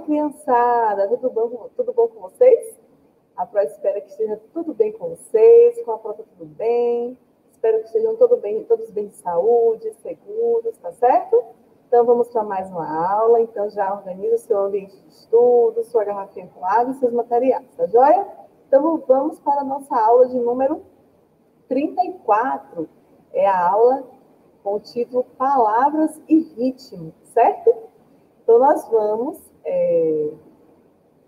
Criançada! Tudo bom, tudo bom com vocês? A Pro espera que esteja tudo bem com vocês, com a Pro tudo bem. Espero que estejam todos bem, todos bem de saúde, seguros, tá certo? Então, vamos para mais uma aula. Então, já organiza o seu ambiente de estudo, sua garrafinha com água e seus materiais, tá joia? Então, vamos para a nossa aula de número 34. É a aula com o título Palavras e Ritmo, certo? Então, nós vamos é,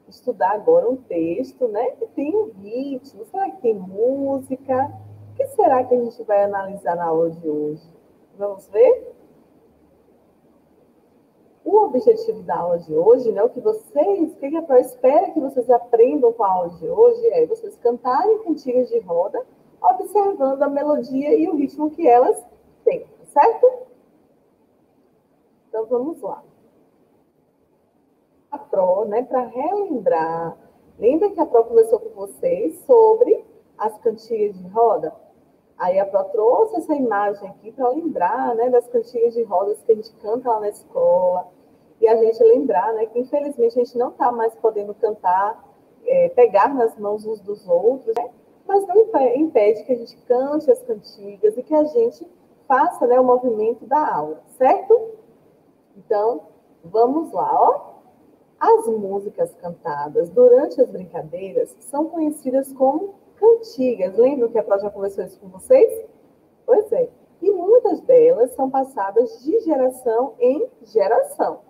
estudar agora um texto, né? Que tem um ritmo. Será que tem música? O que será que a gente vai analisar na aula de hoje? Vamos ver? O objetivo da aula de hoje, né, o que vocês, o que a espera que vocês aprendam com a aula de hoje é vocês cantarem cantigas de roda, observando a melodia e o ritmo que elas têm, certo? Então vamos lá a Pro, né, para relembrar. Lembra que a Pro conversou com vocês sobre as cantigas de roda? Aí a Pro trouxe essa imagem aqui para lembrar, né, das cantigas de rodas que a gente canta lá na escola. E a gente lembrar, né, que infelizmente a gente não está mais podendo cantar, é, pegar nas mãos uns dos outros, né? Mas não impede que a gente cante as cantigas e que a gente faça, né, o movimento da aula, certo? Então, vamos lá, ó. As músicas cantadas durante as brincadeiras são conhecidas como cantigas. Lembram que a Pró já conversou isso com vocês? Pois é. E muitas delas são passadas de geração em geração.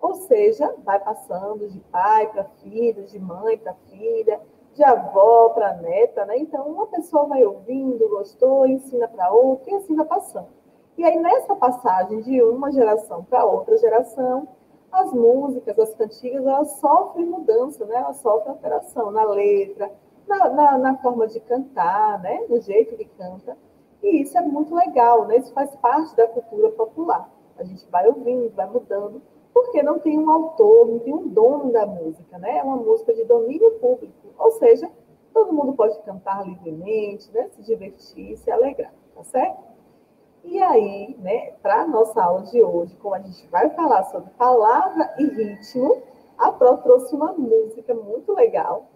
Ou seja, vai passando de pai para filho, de mãe para filha, de avó para neta, né? Então, uma pessoa vai ouvindo, gostou, ensina para outra e assim vai passando. E aí, nessa passagem de uma geração para outra geração, as músicas, as cantigas, elas sofrem mudança, né? elas sofrem alteração na letra, na, na, na, forma de cantar, né? no jeito que canta. E isso é muito legal, né? isso faz parte da cultura popular. A gente vai ouvindo, vai mudando, porque não tem um autor, não tem um dono da música, né? É uma música de domínio público, ou seja, todo mundo pode cantar livremente, né? se divertir, se alegrar, tá certo? E aí, né, para a nossa aula de hoje, como a gente vai falar sobre palavra e ritmo, a Pro trouxe uma música muito legal,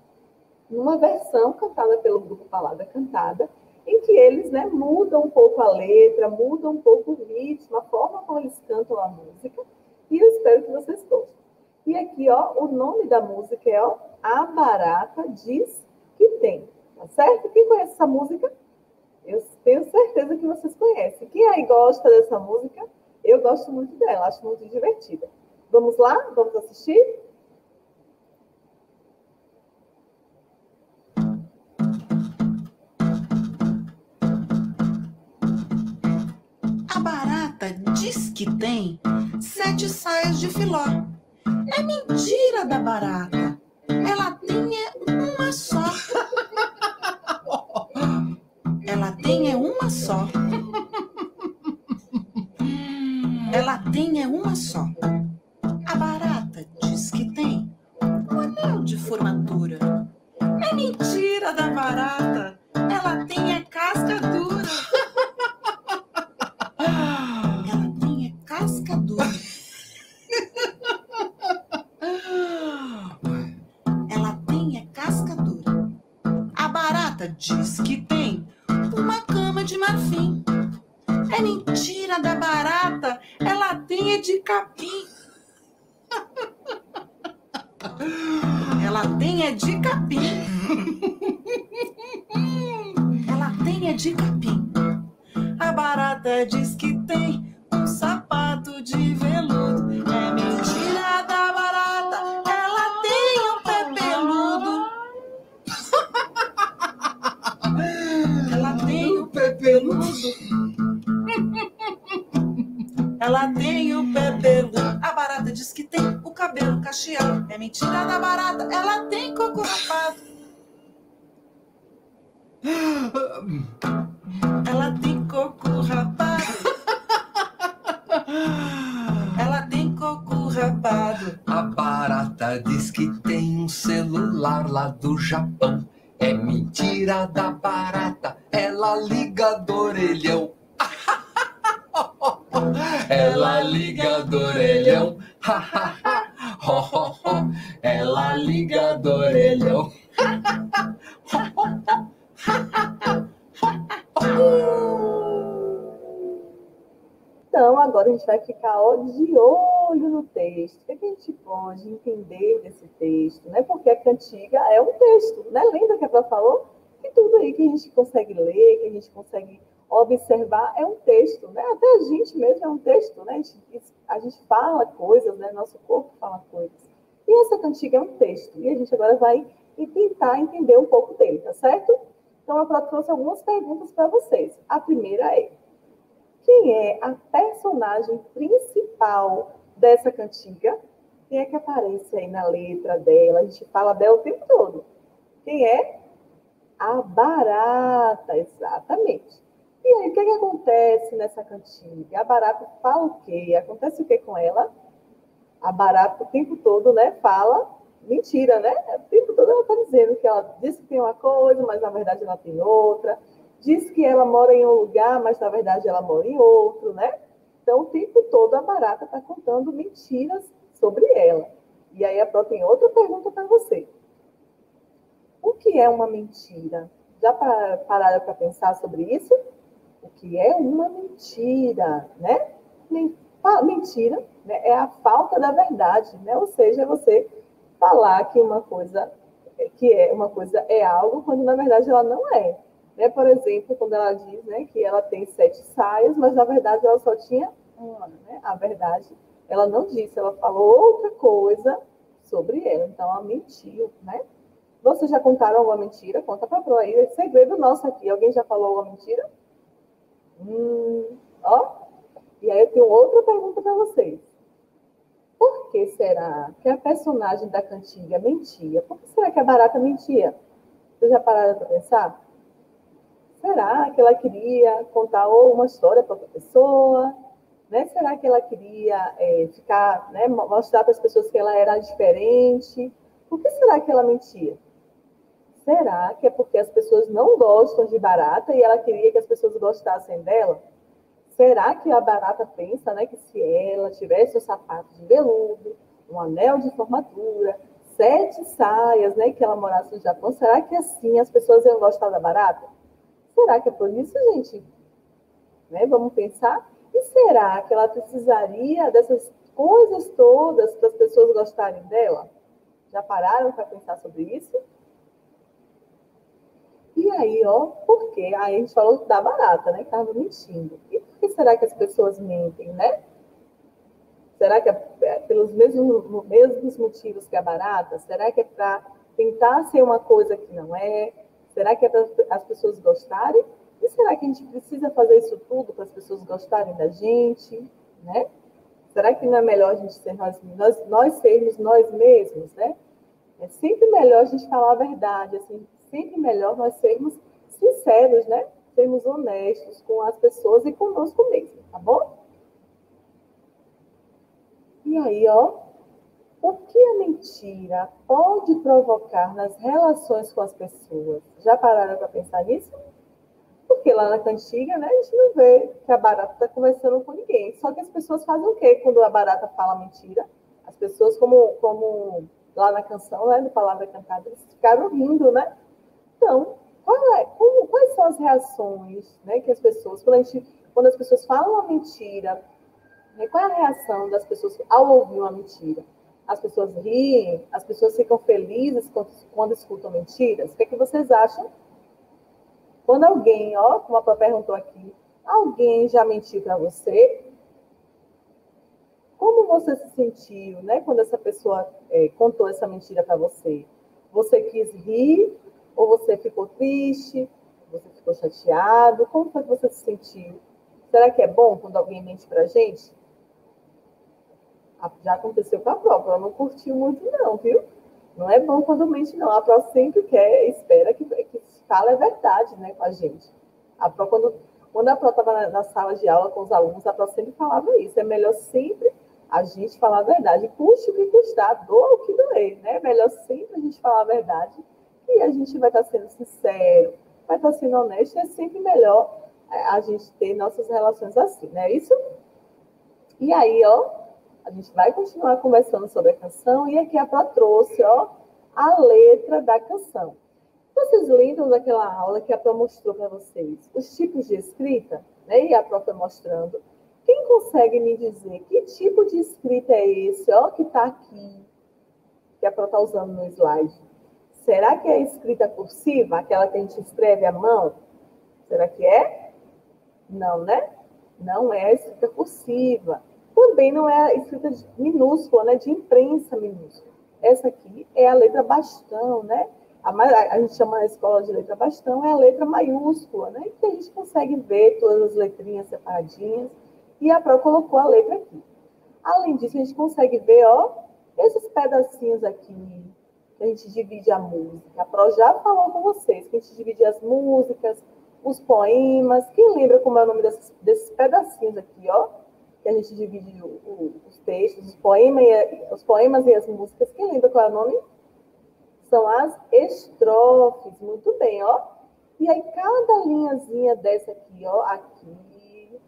numa versão cantada pelo grupo Palavra Cantada, em que eles né, mudam um pouco a letra, mudam um pouco o ritmo, a forma como eles cantam a música, e eu espero que vocês gostem. E aqui, ó, o nome da música é ó, A Barata Diz Que Tem, tá certo? Quem conhece essa música? Eu tenho certeza que vocês conhecem. Quem aí gosta dessa música? Eu gosto muito dela, acho muito divertida. Vamos lá? Vamos assistir? A barata diz que tem sete saias de filó. É mentira da barata. Ela tem uma só. Ela tem é uma só. Ela tem é uma só. A barata diz que tem um anel de formatura. É mentira da barata. Ela tem é casca dura. Ela tem coco rapado. Ela tem coco rapado. Ela tem coco rapado. A barata diz que tem um celular lá do Japão. É mentira da barata, ela liga do orelhão. Ela liga do orelhão. Liga do é Orelhão. Então, agora a gente vai ficar de olho no texto. O é que, a gente pode entender desse texto? Né? Porque a cantiga é um texto, né? Lembra que a Pá falou? Que tudo aí que a gente consegue ler, que a gente consegue observar é um texto, né? Até a gente mesmo é um texto, né? A gente, a gente fala coisas, né? Nosso corpo fala coisas. E essa cantiga é um texto. E a gente agora vai tentar entender um pouco dele, tá certo? Então, a Pró trouxe algumas perguntas para vocês. A primeira é quem é a personagem principal dessa cantiga? Quem é que aparece aí na letra dela? A gente fala dela o tempo todo. Quem é? A barata, exatamente. E aí, o que, é que acontece nessa cantiga? A barata fala o quê? Acontece o que com ela? A barata o tempo todo, né, fala mentira, né? O tempo todo ela está dizendo que ela disse que tem uma coisa, mas na verdade ela tem outra diz que ela mora em um lugar, mas na verdade ela mora em outro, né? Então, o tempo todo a barata está contando mentiras sobre ela. E aí a Pró tem outra pergunta para você. O que é uma mentira? Já pararam para pensar sobre isso? O que é uma mentira, né? Mentira né? é a falta da verdade, né? Ou seja, é você falar que uma coisa que é uma coisa é algo quando na verdade ela não é. Né? Por exemplo, quando ela diz né, que ela tem sete saias, mas na verdade ela só tinha uma. Né? A verdade, ela não disse, ela falou outra coisa sobre ela. Então, ela mentiu. Né? Vocês já contaram alguma mentira? Conta para Pro aí. É segredo nosso aqui. Alguém já falou alguma mentira? Hum, ó. E aí eu tenho outra pergunta para vocês. Por que será que a personagem da cantiga mentia? Por que será que a barata mentia? Vocês já pararam para pensar? Será que ela queria contar ou uma história para outra pessoa? Né? Será que ela queria é, ficar, né, mostrar para as pessoas que ela era diferente? Por que será que ela mentia? Será que é porque as pessoas não gostam de barata e ela queria que as pessoas gostassem dela? Será que a barata pensa né, que se ela tivesse um sapato de veludo, um anel de formatura, sete saias, né, que ela morasse no Japão, será que assim as pessoas iam gostar da barata? Será que é por isso, gente? Né? Vamos pensar. E será que ela precisaria dessas coisas todas para as pessoas gostarem dela? Já pararam para pensar sobre isso? E aí, ó, por quê? Aí a gente falou da barata, né? Que estava mentindo. E por que será que as pessoas mentem, né? Será que é, é pelos mesmos, mesmos motivos que a barata? Será que é para tentar ser uma coisa que não é? Será que é para as pessoas gostarem? E será que a gente precisa fazer isso tudo para as pessoas gostarem da gente? Né? Será que não é melhor a gente ser nós, nós, nós sermos nós mesmos, né? É sempre melhor a gente falar a verdade, assim, sempre melhor nós sermos sinceros, né? Sermos honestos com as pessoas e conosco mesmo, tá bom? E aí, ó, o que a mentira pode provocar nas relações com as pessoas? Já pararam para pensar nisso? Porque lá na cantiga, né, a gente não vê que a barata está conversando com ninguém. Só que as pessoas fazem o quê quando a barata fala mentira? As pessoas, como, como lá na canção, né, do Palavra Cantada, eles ficaram rindo, né? Então, é, como, quais são as reações né, que as pessoas, quando, gente, quando as pessoas falam uma mentira, né, qual é a reação das pessoas ao ouvir uma mentira? as pessoas riem, as pessoas ficam felizes quando, quando escutam mentiras? O que, é que vocês acham? Quando alguém, ó, como a própria perguntou aqui, alguém já mentiu para você? Como você se sentiu, né, quando essa pessoa é, contou essa mentira para você? Você quis rir ou você ficou triste? Você ficou chateado? Como foi que você se sentiu? Será que é bom quando alguém mente para a gente? já aconteceu com a própria, ela não curtiu muito, não, viu? Não é bom quando mente, não. A pró sempre quer, espera que, que fala a verdade né, com a gente. A pró, quando, quando a pró estava na, na, sala de aula com os alunos, a pró sempre falava isso. É melhor sempre a gente falar a verdade. Custe o que custar, doa o que doer, né? É melhor sempre a gente falar a verdade e a gente vai estar sendo sincero, vai estar sendo honesto. É sempre melhor é, a gente ter nossas relações assim, né? Isso. E aí, ó, a gente vai continuar conversando sobre a canção e aqui a Pró trouxe ó, a letra da canção. Vocês lembram daquela aula que a Pró mostrou para vocês? Os tipos de escrita, né? E a Pró foi mostrando. Quem consegue me dizer que tipo de escrita é esse, ó, que está aqui, que a Pro está usando no slide? Será que é escrita cursiva, aquela que a gente escreve à mão? Será que é? Não, né? Não é escrita cursiva. Também não é escrita minúscula, né? De imprensa minúscula. Essa aqui é a letra bastão, né? A, a, gente chama na escola de letra bastão, é a letra maiúscula, né? Que a gente consegue ver todas as letrinhas separadinhas. E a Pro colocou a letra aqui. Além disso, a gente consegue ver, ó, esses pedacinhos aqui, que a gente divide a música. A Pro já falou com vocês que a gente divide as músicas, os poemas. Quem lembra como é o nome desses, desses pedacinhos aqui, ó? Que a gente divide o, o, os textos, os, poema e, os poemas e as músicas. Quem lembra qual é o nome? São as estrofes. Muito bem, ó. E aí, cada linhazinha dessa aqui, ó, aqui,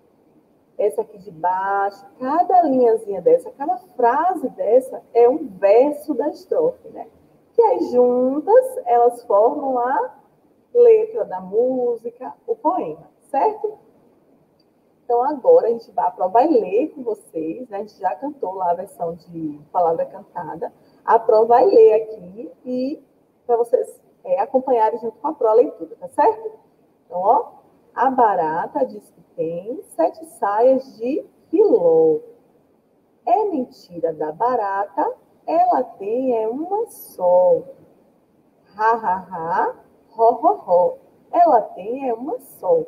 essa aqui de baixo, cada linhazinha dessa, cada frase dessa é um verso da estrofe, né? Que aí, juntas, elas formam a letra da música, o poema, certo? Então, agora a gente vai, a Pro vai ler com vocês, né? A gente já cantou lá a versão de palavra cantada. A Pro vai ler aqui e para vocês é, acompanharem junto com a Pro a leitura, tá certo? Então, ó, a barata diz que tem sete saias de filó. É mentira da barata, ela tem é uma só. Ha, ha, ha, ho, ho, ho. Ela tem é uma só.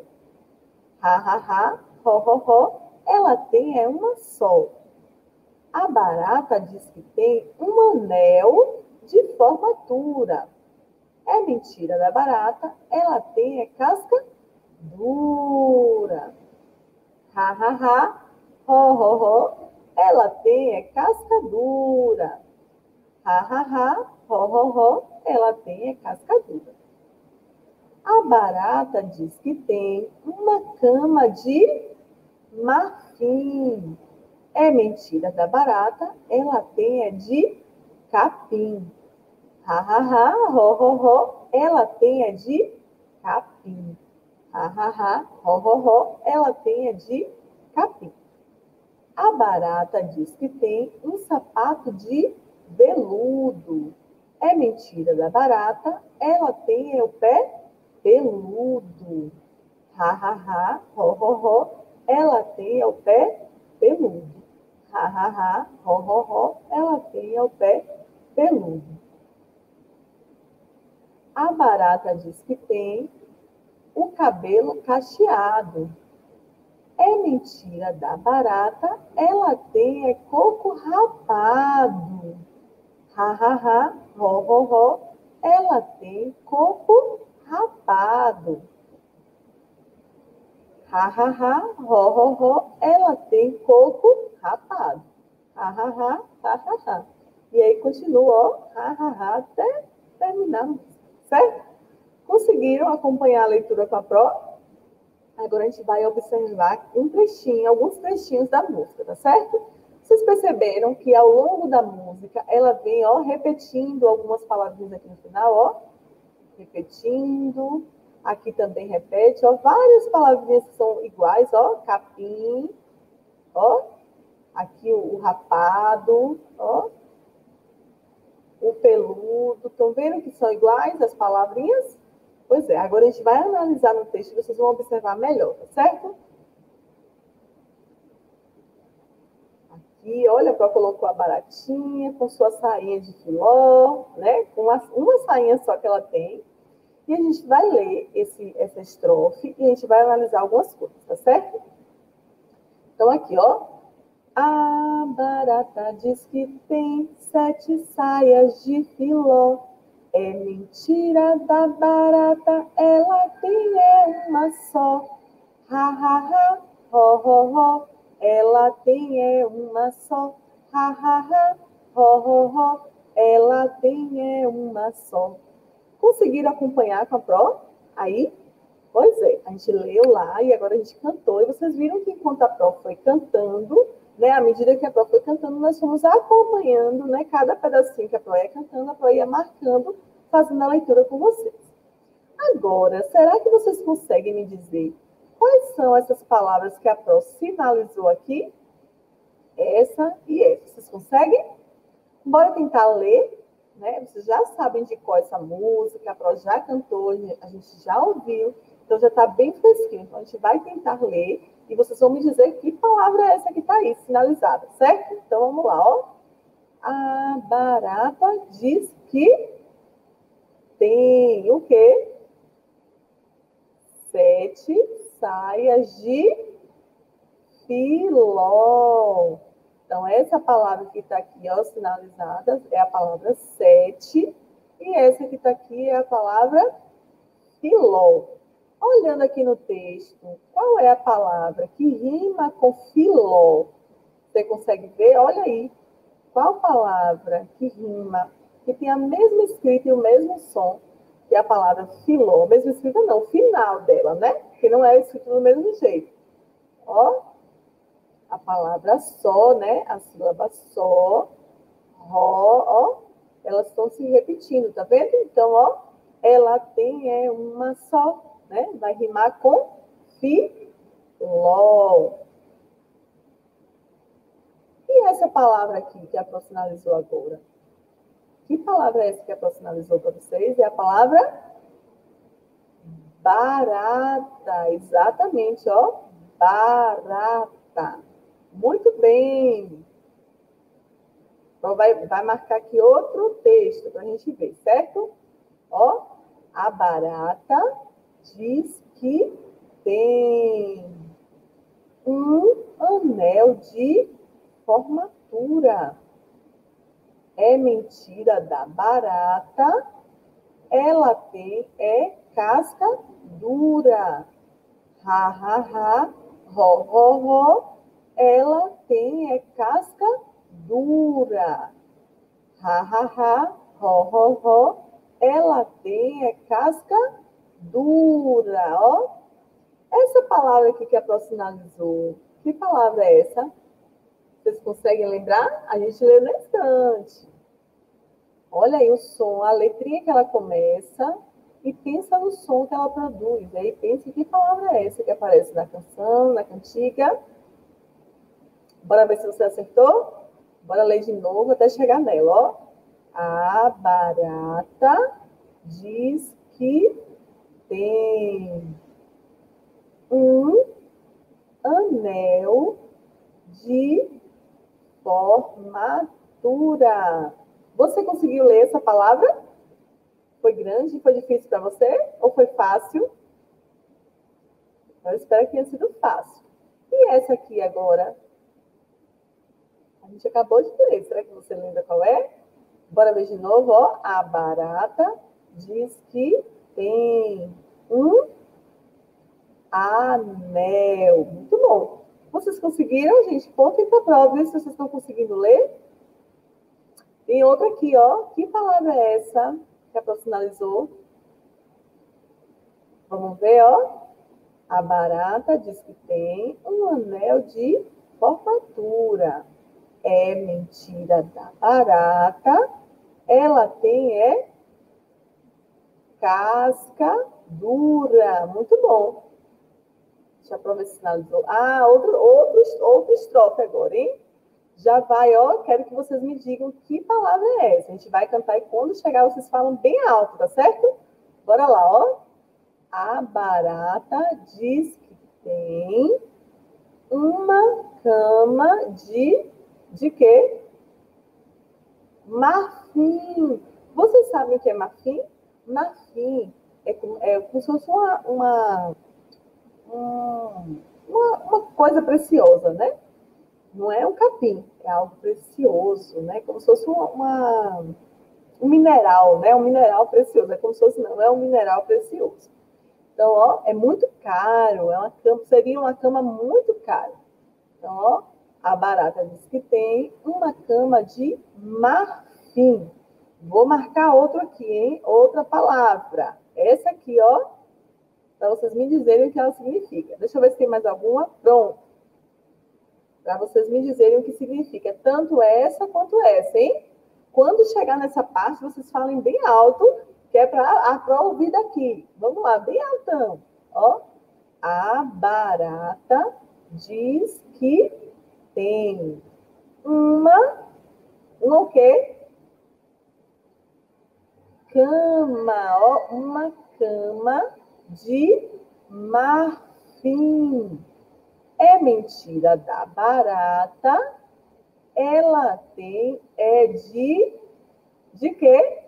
Ha, ha, ha, ho, ho, ho. Ela tem é uma só. A barata diz que tem um anel de formatura. É mentira da barata, ela tem é casca dura. Ha, ha, ha, ho. Ela tem é casca dura. Ha, ha, ha, ho, ho, ho. Ela tem é casca dura. A barata diz que tem uma cama de marfim. É mentira da barata, ela tem é de capim. Ha, ha, ha, ho, ho, ho, ela tem é de capim. Ha, ha, ha, ho, ho, ho, ela tem é de capim. A barata diz que tem um sapato de veludo. É mentira da barata, ela tem é o pé peludo. Ha, ha, ha, ho, ho, ho. Ela tem o pé peludo. Ha, ha, ha, ho, ho, ho. Ela tem o pé peludo. A barata diz que tem o cabelo cacheado. É mentira da barata, ela tem é coco rapado. Ha, ho, ho, ho. Ela tem coco rapado. Ha, ha, ha, ho, ho, ho, ela tem coco rapado. Ha, ha, ha, ha, ha, ha. E aí continua, ó, ha, ha, ha, até terminar, certo? Conseguiram acompanhar a leitura com a Pro? Agora a gente vai observar um trechinho, alguns trechinhos da música, tá certo? Vocês perceberam que ao longo da música ela vem, ó, repetindo algumas palavrinhas aqui no final, ó, repetindo. Aqui também repete, ó, várias palavrinhas que são iguais, ó, capim, ó, aqui o, o rapado, ó, o peludo. Estão vendo que são iguais as palavrinhas? Pois é, agora a gente vai analisar no texto e vocês vão observar melhor, tá certo? Aqui, olha, Pro colocou a baratinha com sua sainha de filó, né? Com uma, uma sainha só que ela tem. E a gente vai ler esse, essa estrofe e a gente vai analisar algumas coisas, tá certo? Então, aqui, ó. A barata diz que tem sete saias de filó. É mentira da barata, ela tem uma só. Ha, ha, ha, ho, ho, ho. Ela tem é uma só. Ha, ha, ha, ho, ho, ho. Ela tem é uma só. Conseguiram acompanhar com a Pro? Aí? Pois é, a gente leu lá e agora a gente cantou. E vocês viram que enquanto a Pro foi cantando, né, à medida que a Pro foi cantando, nós fomos acompanhando, né, cada pedacinho que a Pro ia cantando, a Pro ia marcando, fazendo a leitura com vocês. Agora, será que vocês conseguem me dizer Quais são essas palavras que a Pro sinalizou aqui? Essa e essa. Vocês conseguem? Bora tentar ler, né? Vocês já sabem de qual é essa música, a Pro já cantou, a gente já ouviu, então já está bem fresquinho. Então a gente vai tentar ler e vocês vão me dizer que palavra é essa que está aí, sinalizada, certo? Então vamos lá, ó. A barata diz que tem o quê? Sete saias de filó. Então, essa palavra que está aqui, ó, sinalizada, é a palavra sete. E essa que está aqui é a palavra filó. Olhando aqui no texto, qual é a palavra que rima com filó? Você consegue ver? Olha aí. Qual palavra que rima, que tem a mesma escrita e o mesmo som que a palavra filó? Mesma escrita não, o final dela, né? Que não é escrito do mesmo jeito. Ó, a palavra só, né? A sílaba só, ró, ó, elas estão se repetindo, tá vendo? Então, ó, ela tem é uma só, né? Vai rimar com filó. E essa palavra aqui que a profissionalizou agora? Que palavra é essa que a profissionalizou para vocês? É a palavra barata. Exatamente, ó. Barata. Muito bem. Então, vai, vai marcar aqui outro texto para a gente ver, certo? Ó, a barata diz que tem um anel de formatura. É mentira da barata. Ela tem é casca dura. Ha, ha, ha. Ro, ro, ro ela tem é casca dura. Ha, ha, ha, ho, ho, ho. Ela tem é casca dura, ó. Essa palavra aqui que a sinalizou, que palavra é essa? Vocês conseguem lembrar? A gente lê no instante. Olha aí o som, a letrinha que ela começa e pensa no som que ela produz. Aí pensa que palavra é essa que aparece na canção, na cantiga. Bora ver se você acertou? Bora ler de novo até chegar nela, ó. A barata diz que tem um anel de formatura. Você conseguiu ler essa palavra? Foi grande? Foi difícil para você? Ou foi fácil? Eu espero que tenha sido fácil. E essa aqui agora? A gente acabou de ler. Será que você lembra qual é? Bora ver de novo, ó. A barata diz que tem um anel. Muito bom. Vocês conseguiram, gente? Contem para a prova, se vocês estão conseguindo ler. Tem outra aqui, ó. Que palavra é essa profissionalizou? Vamos ver, ó. A barata diz que tem um anel de formatura é mentira da barata. Ela tem é casca dura. Muito bom. Deixa eu sinalizou. Ah, outro, outro, outro estrofe agora, hein? Já vai, ó, quero que vocês me digam que palavra é essa. A gente vai cantar e quando chegar vocês falam bem alto, tá certo? Bora lá, ó. A barata diz que tem uma cama de de quê? Marfim. Vocês sabem o que é marfim? Marfim é é como se fosse uma, uma, uma, uma coisa preciosa, né? Não é um capim, é algo precioso, né? Como se fosse uma, uma, um mineral, né? Um mineral precioso. É como se fosse, não é um mineral precioso. Então, ó, é muito caro, é uma cama, seria uma cama muito cara. Então, ó, a barata diz que tem uma cama de marfim. Vou marcar outro aqui, hein? Outra palavra. Essa aqui, ó, para vocês me dizerem o que ela significa. Deixa eu ver se tem mais alguma. Pronto. Para vocês me dizerem o que significa. Tanto essa quanto essa, hein? Quando chegar nessa parte, vocês falem bem alto, que é para ouvir daqui. Vamos lá, bem altão. Ó, A barata diz que tem uma, um o quê? Cama, ó, uma cama de marfim. É mentira da barata. Ela tem é de de quê?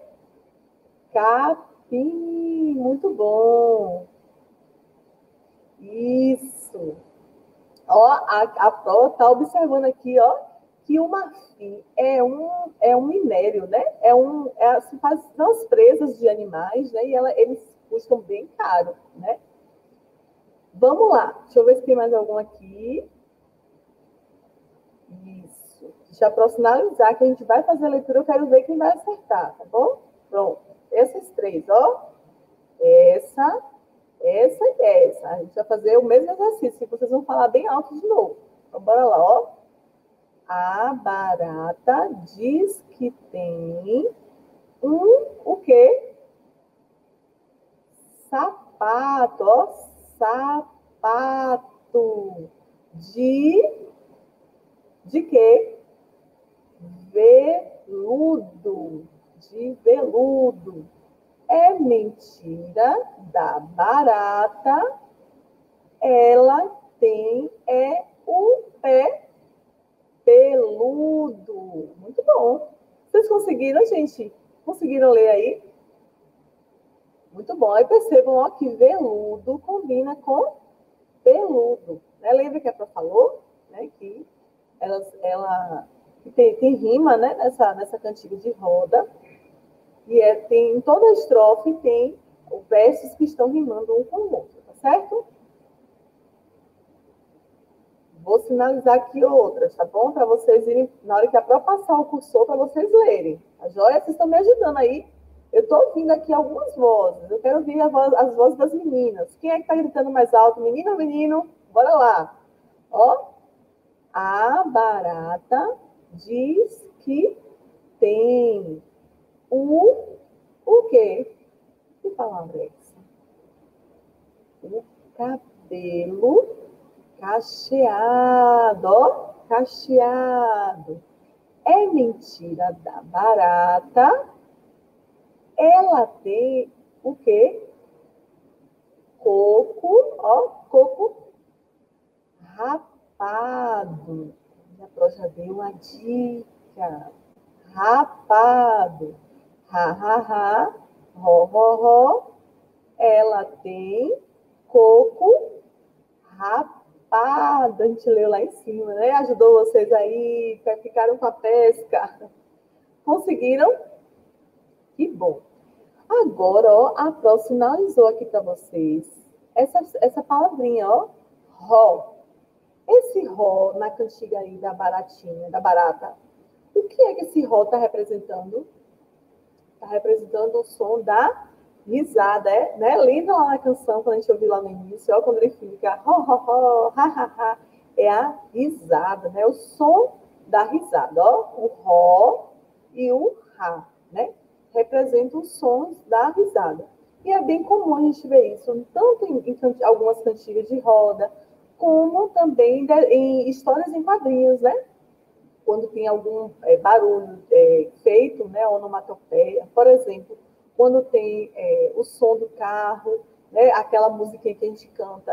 Capim. Muito bom. Isso. Ó, a, a Pro está observando aqui, ó, que o marfim é um, é um minério, né? É um, é, se faz nas presas de animais, né? E ela, eles custam bem caro, né? Vamos lá. Deixa eu ver se tem mais algum aqui. Isso. Já para finalizar, que a gente vai fazer a leitura, eu quero ver quem vai acertar, tá bom? Pronto. Esses três, ó. Essa, essa e essa. A gente vai fazer o mesmo exercício, vocês vão falar bem alto de novo. Então, bora lá, ó. A barata diz que tem um o quê? Sapato, ó, sapato de de quê? Veludo, de veludo é mentira da barata. Ela tem é o pé peludo. Muito bom. Vocês conseguiram, gente? Conseguiram ler aí? Muito bom. Aí percebam ó, que veludo combina com peludo. Né? Lembra que a Pro falou né, que ela, ela tem, tem rima né, nessa, nessa cantiga de roda. E é, tem, em toda a estrofe tem versos que estão rimando um com o outro, tá certo? Vou sinalizar aqui outras, tá bom? Para vocês irem, na hora que a própria passar o cursor, para vocês lerem. A joia, vocês estão me ajudando aí. Eu estou ouvindo aqui algumas vozes. Eu quero ouvir voz, as vozes das meninas. Quem é que está gritando mais alto? Menina ou menino? Bora lá. Ó. A barata diz que tem o, o quê? Que palavra é essa? O cabelo cacheado, ó, cacheado. É mentira da barata. Ela tem o quê? Coco, ó, coco rapado. A Pro já deu uma dica. Rapado ha, ha, ha, ro, ro, ro, ela tem coco rapado. A gente leu lá em cima, né? Ajudou vocês aí, ficaram com a pesca. Conseguiram? Que bom. Agora, ó, a Pro sinalizou aqui para vocês essa, essa palavrinha, ó, ró. Esse ró na cantiga aí da baratinha, da barata, o que é que esse ró está representando? está representando o som da risada, é, né? Lembra lá na canção, quando a gente ouviu lá no início, ó, quando ele fica ho, ho, ho, ha, ha, ha, é a risada, né? O som da risada, ó, o ro e o ha, né? Representam os sons da risada. E é bem comum a gente ver isso, tanto em, em algumas cantigas de roda, como também em histórias em quadrinhos, né? quando tem algum é, barulho é, feito, né, onomatopeia, por exemplo, quando tem é, o som do carro, né, aquela música que a gente canta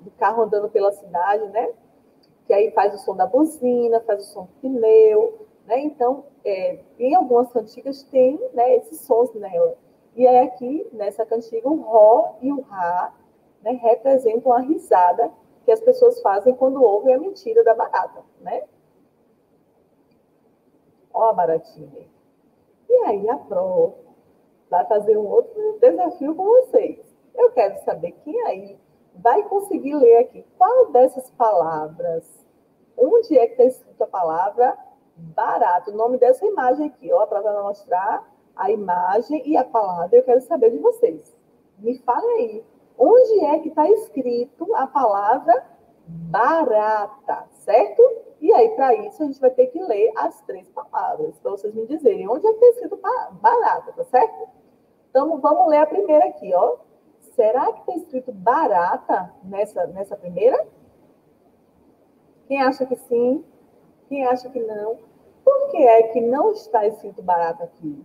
do carro andando pela cidade, né, que aí faz o som da buzina, faz o som do pneu, né, então, é, em algumas cantigas tem né, esses sons nela. E aí aqui, nessa cantiga, o Ró e o Rá né, representam a risada que as pessoas fazem quando ouvem a mentira da barata, né? Ó, baratinha. E aí a Pro vai fazer um outro desafio com vocês. Eu quero saber quem aí vai conseguir ler aqui qual dessas palavras, onde é que está escrito a palavra barato, o nome dessa imagem aqui, ó, para mostrar a imagem e a palavra. Eu quero saber de vocês. Me fale aí, onde é que está escrito a palavra barata, certo? E aí, para isso, a gente vai ter que ler as três palavras, para vocês me dizerem onde é que está escrito barata, tá certo? Então, vamos ler a primeira aqui, ó. Será que está escrito barata nessa, nessa primeira? Quem acha que sim? Quem acha que não? Por que é que não está escrito barata aqui?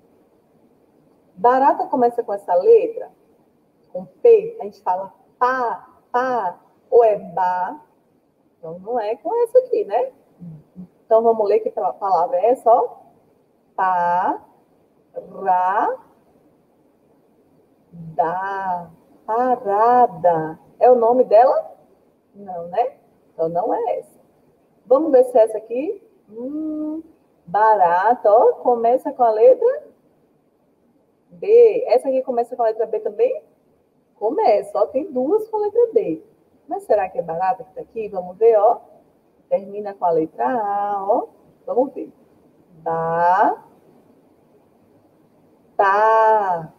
Barata começa com essa letra, com P, a gente fala pá, pá, ou é ba. Então não é com essa aqui, né? Então vamos ler que a palavra é só pá, ra, da, parada. É o nome dela? Não, né? Então não é essa. Vamos ver se é essa aqui. Hum, barata, ó, começa com a letra B. Essa aqui começa com a letra B também? Começa, ó, tem duas com a letra B. Mas será que é barata que está aqui? Vamos ver, ó. Termina com a letra A, ó. Vamos ver. Ba, tá,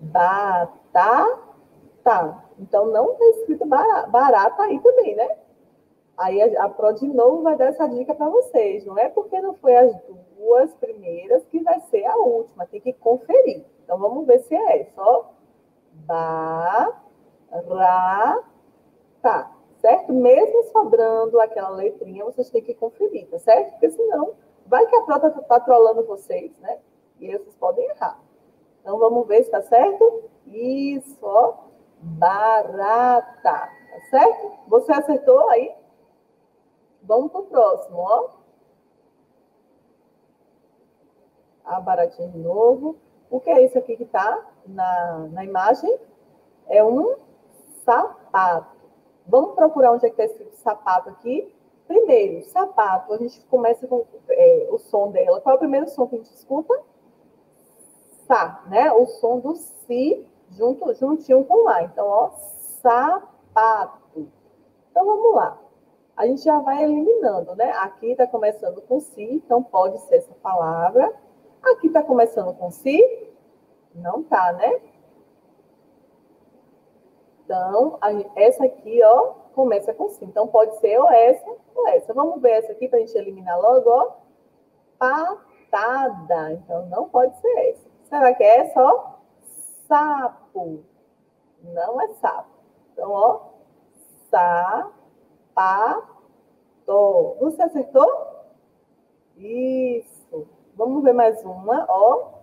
ba, tá, tá. Então não está escrito barata aí também, né? Aí a, a Pro de novo vai dar essa dica para vocês. Não é porque não foi as duas primeiras que vai ser a última. Tem que conferir. Então vamos ver se é só ba, ra, tá. Certo? Mesmo sobrando aquela letrinha, vocês têm que conferir, tá certo? Porque senão vai que a Pro está tá trolando vocês, né? E vocês podem errar. Então vamos ver se está certo? Isso, ó. Barata. Tá certo? Você acertou aí? Vamos para o próximo, ó. A baratinha de novo. O que é isso aqui que está na, na imagem? É um sapato. Vamos procurar onde é que está escrito sapato aqui. Primeiro, sapato, a gente começa com é, o som dela. Qual é o primeiro som que a gente escuta? Sa, né? O som do si junto, juntinho com lá. Então, ó, sapato. Então, vamos lá a gente já vai eliminando, né? Aqui está começando com si, então pode ser essa palavra. Aqui está começando com si, não tá, né? Então, essa aqui, ó, começa com si. Então, pode ser ou essa ou essa. Vamos ver essa aqui para a gente eliminar logo, ó. Patada. Então, não pode ser essa. Será que é essa, ó? Sapo. Não é sapo. Então, ó, sapo sapato. Você acertou? Isso. Vamos ver mais uma, ó.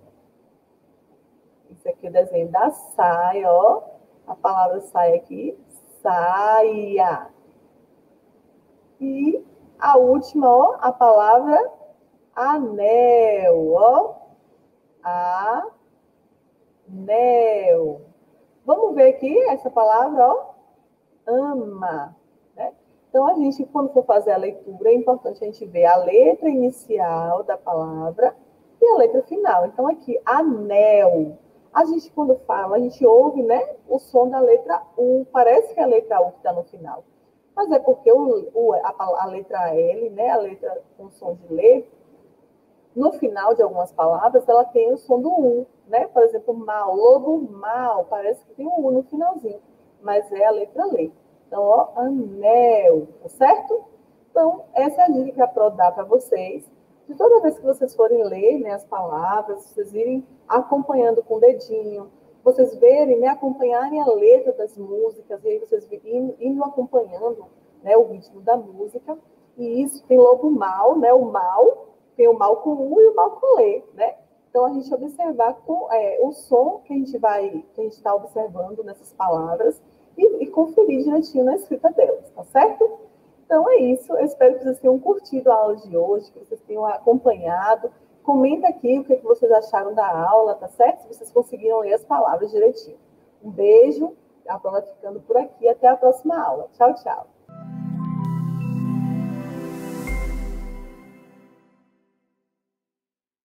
Isso aqui é o desenho da saia, ó. A palavra saia aqui, saia. E a última, ó, a palavra anel, ó. Anel. Vamos ver aqui essa palavra, ó. Ama. Então, a gente, quando for fazer a leitura, é importante a gente ver a letra inicial da palavra e a letra final. Então, aqui, anel. A gente, quando fala, a gente ouve né, o som da letra U. Parece que é a letra U que está no final. Mas é porque o, o, a, a, letra L, né, a letra com som de ler, no final de algumas palavras, ela tem o som do U. Né? Por exemplo, mal, lobo mal, parece que tem um U no finalzinho. Mas é a letra L. Então, ó, anel, tá certo? Então, essa é a dica que a Pro dá para vocês. De toda vez que vocês forem ler né, as palavras, vocês irem acompanhando com o dedinho, vocês verem, né, acompanharem a letra das músicas, e aí vocês indo, acompanhando né, o ritmo da música. E isso tem logo mal, né? O mal, tem o mal com e o mal com Lê, né? Então, a gente observar com, é, o som que a gente vai, que a gente está observando nessas palavras e, e conferir direitinho na escrita delas, tá certo? Então é isso. Eu espero que vocês tenham curtido a aula de hoje, que vocês tenham acompanhado. Comenta aqui o que vocês acharam da aula, tá certo? Se vocês conseguiram ler as palavras direitinho. Um beijo, a prova ficando por aqui. Até a próxima aula. Tchau, tchau.